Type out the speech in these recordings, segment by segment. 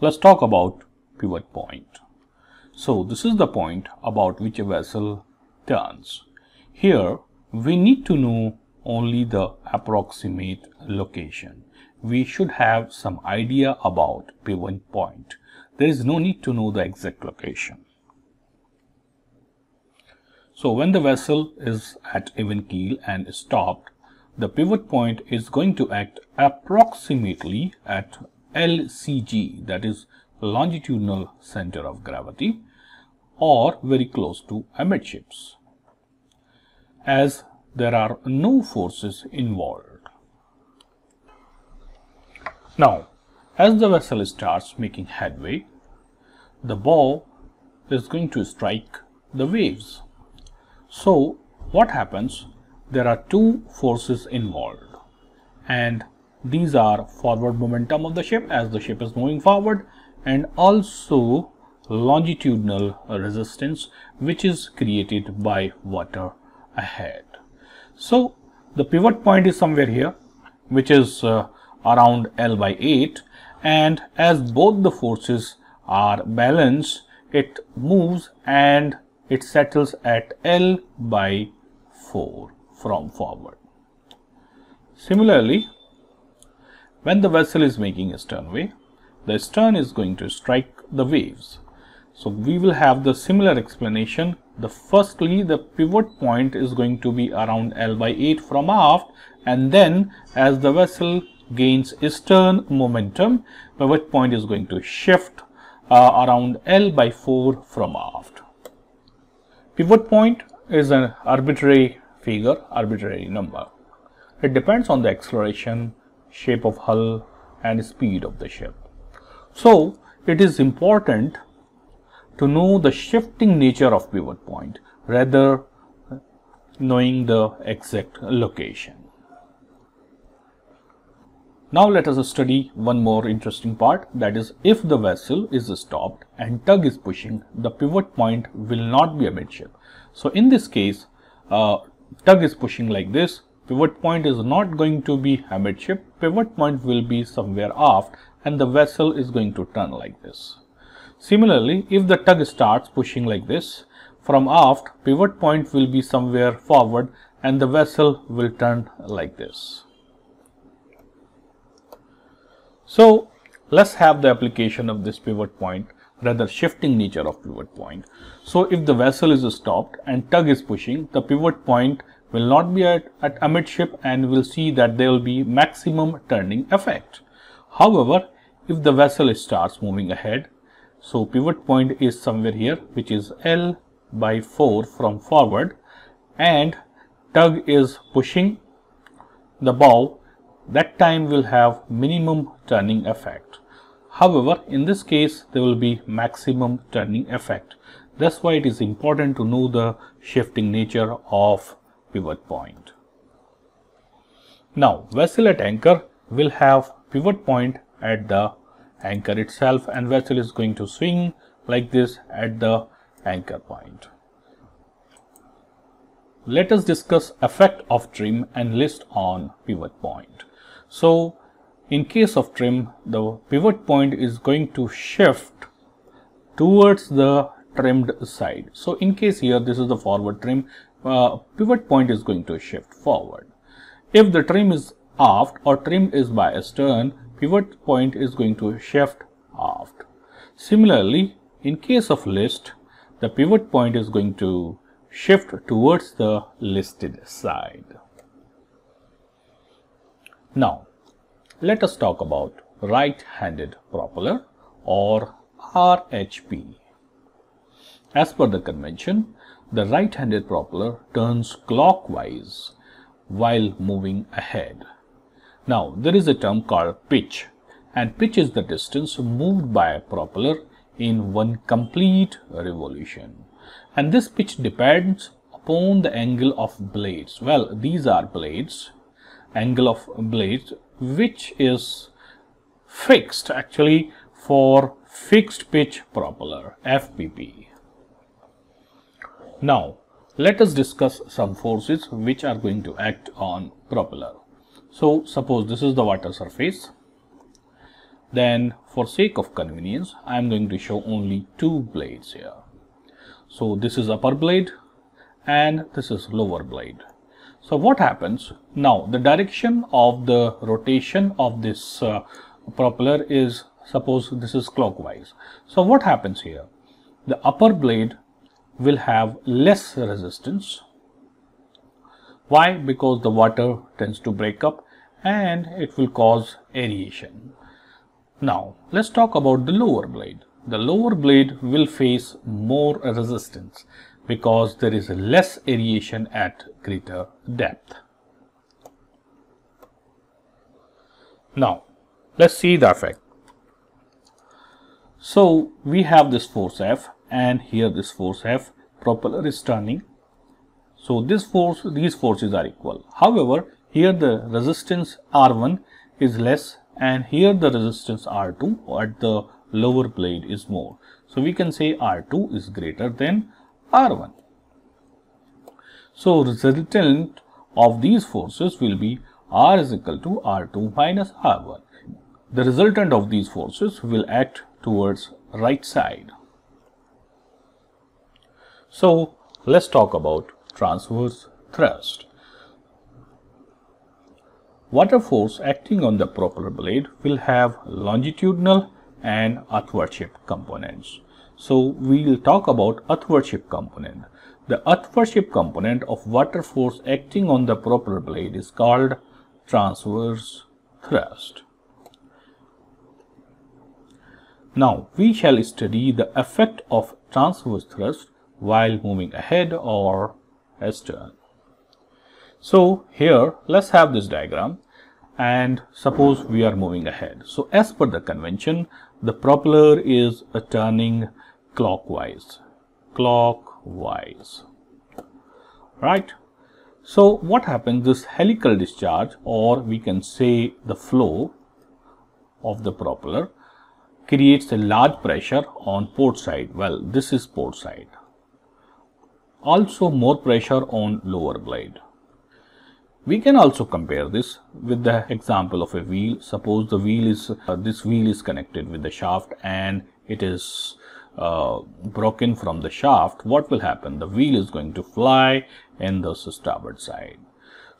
let's talk about pivot point. So this is the point about which a vessel turns. Here we need to know only the approximate location. We should have some idea about pivot point. There is no need to know the exact location. So when the vessel is at even keel and stopped, the pivot point is going to act approximately at LCG that is longitudinal center of gravity or very close to amidships as there are no forces involved. Now, as the vessel starts making headway, the bow is going to strike the waves. So, what happens? There are two forces involved and these are forward momentum of the ship as the ship is moving forward and also longitudinal resistance which is created by water ahead. So the pivot point is somewhere here which is uh, around L by 8 and as both the forces are balanced it moves and it settles at L by 4 from forward. Similarly, when the vessel is making a sternway, the stern is going to strike the waves. So we will have the similar explanation the firstly the pivot point is going to be around L by 8 from aft and then as the vessel gains stern momentum pivot point is going to shift uh, around L by 4 from aft. Pivot point is an arbitrary figure, arbitrary number. It depends on the acceleration, shape of hull and speed of the ship. So, it is important to know the shifting nature of pivot point rather knowing the exact location. Now let us study one more interesting part that is if the vessel is stopped and tug is pushing the pivot point will not be amidship. So in this case uh, tug is pushing like this pivot point is not going to be amidship pivot point will be somewhere aft and the vessel is going to turn like this. Similarly, if the tug starts pushing like this, from aft, pivot point will be somewhere forward and the vessel will turn like this. So, let's have the application of this pivot point, rather shifting nature of pivot point. So, if the vessel is stopped and tug is pushing, the pivot point will not be at, at amidship and we'll see that there will be maximum turning effect. However, if the vessel starts moving ahead, so pivot point is somewhere here which is L by 4 from forward and tug is pushing the bow that time will have minimum turning effect. However, in this case there will be maximum turning effect. That's why it is important to know the shifting nature of pivot point. Now, vessel at anchor will have pivot point at the anchor itself and vessel is going to swing like this at the anchor point. Let us discuss effect of trim and list on pivot point. So in case of trim the pivot point is going to shift towards the trimmed side. So in case here this is the forward trim uh, pivot point is going to shift forward. If the trim is aft or trim is by stern, pivot point is going to shift aft. Similarly, in case of list, the pivot point is going to shift towards the listed side. Now, let us talk about right-handed propeller or RHP. As per the convention, the right-handed propeller turns clockwise while moving ahead. Now, there is a term called pitch and pitch is the distance moved by a propeller in one complete revolution. And this pitch depends upon the angle of blades. Well, these are blades, angle of blades, which is fixed actually for fixed pitch propeller, FPP. Now, let us discuss some forces which are going to act on propeller. So suppose this is the water surface then for sake of convenience, I am going to show only two blades here. So this is upper blade and this is lower blade. So what happens now the direction of the rotation of this uh, propeller is suppose this is clockwise. So what happens here the upper blade will have less resistance. Why? Because the water tends to break up and it will cause aeration. Now let's talk about the lower blade. The lower blade will face more resistance because there is less aeration at greater depth. Now let's see the effect. So we have this force F and here this force F propeller is turning. So this force these forces are equal. However, here the resistance R1 is less and here the resistance R2 at the lower blade is more. So we can say R2 is greater than R1. So resultant of these forces will be R is equal to R2 minus R1. The resultant of these forces will act towards right side. So let's talk about transverse thrust. Water force acting on the propeller blade will have longitudinal and athwartship components. So we will talk about athwartship component. The athwartship component of water force acting on the propeller blade is called transverse thrust. Now we shall study the effect of transverse thrust while moving ahead or astern. So here let's have this diagram. And suppose we are moving ahead. So as per the convention the propeller is turning clockwise. Clockwise. Right? So what happens? This helical discharge or we can say the flow of the propeller creates a large pressure on port side. Well this is port side also more pressure on lower blade. We can also compare this with the example of a wheel. Suppose the wheel is, uh, this wheel is connected with the shaft and it is uh, broken from the shaft. What will happen? The wheel is going to fly in the starboard side.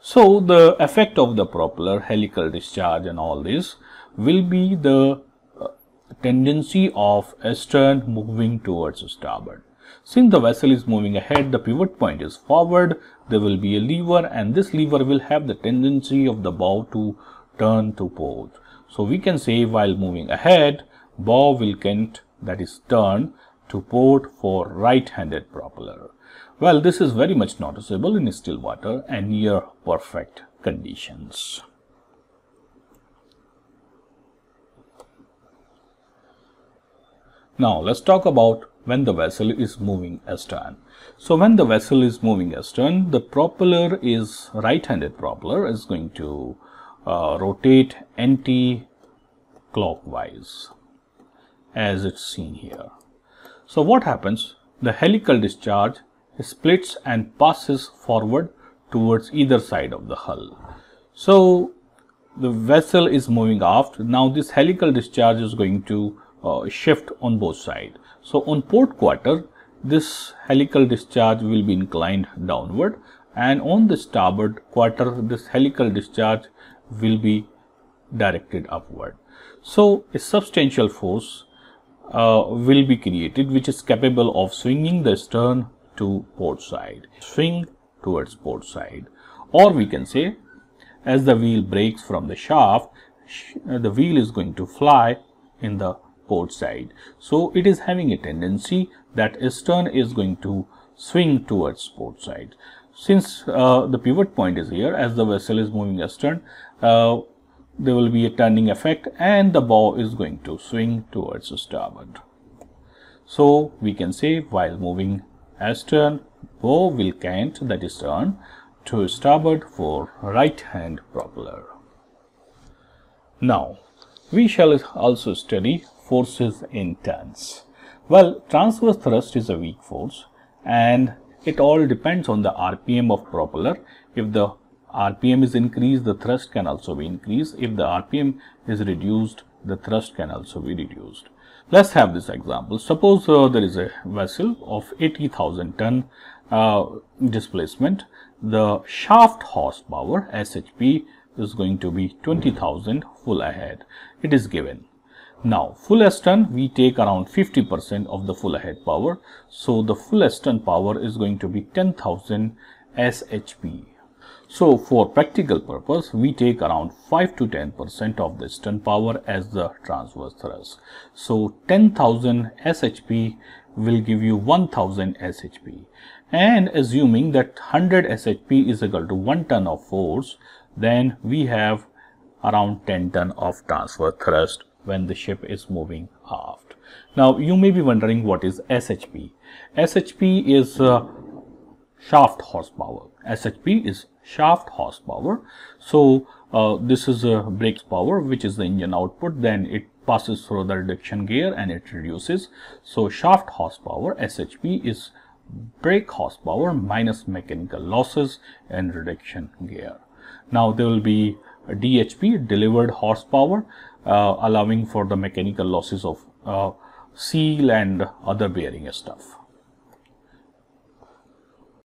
So the effect of the propeller, helical discharge and all this will be the uh, tendency of astern moving towards starboard. Since the vessel is moving ahead, the pivot point is forward, there will be a lever and this lever will have the tendency of the bow to turn to port. So we can say while moving ahead, bow will cant that is turn to port for right-handed propeller. Well, this is very much noticeable in still water and near perfect conditions. Now let's talk about when the vessel is moving astern. So when the vessel is moving astern, the propeller is right-handed propeller is going to uh, rotate anti-clockwise as it's seen here. So what happens? The helical discharge splits and passes forward towards either side of the hull. So the vessel is moving aft. Now this helical discharge is going to uh, shift on both sides. So on port quarter, this helical discharge will be inclined downward and on the starboard quarter, this helical discharge will be directed upward. So a substantial force uh, will be created which is capable of swinging the stern to port side, swing towards port side or we can say as the wheel breaks from the shaft, the wheel is going to fly in the port side. So it is having a tendency that stern is going to swing towards port side. Since uh, the pivot point is here as the vessel is moving astern, uh, there will be a turning effect and the bow is going to swing towards starboard. So we can say while moving astern, bow will cant that is turn to starboard for right hand propeller. Now we shall also study forces in tons. Well, transverse thrust is a weak force and it all depends on the RPM of propeller. If the RPM is increased, the thrust can also be increased. If the RPM is reduced, the thrust can also be reduced. Let's have this example. Suppose uh, there is a vessel of 80,000 ton uh, displacement. The shaft horsepower SHP is going to be 20,000 full ahead. It is given. Now, full astern, we take around 50% of the full ahead power. So, the full astern power is going to be 10,000 SHP. So, for practical purpose, we take around 5 to 10% of the stern power as the transverse thrust. So, 10,000 SHP will give you 1000 SHP. And assuming that 100 SHP is equal to 1 ton of force, then we have around 10 ton of transverse thrust when the ship is moving aft. Now you may be wondering what is SHP. SHP is uh, shaft horsepower. SHP is shaft horsepower. So uh, this is a brakes power which is the engine output then it passes through the reduction gear and it reduces. So shaft horsepower SHP is brake horsepower minus mechanical losses and reduction gear. Now there will be DHP delivered horsepower allowing for the mechanical losses of uh, seal and other bearing stuff.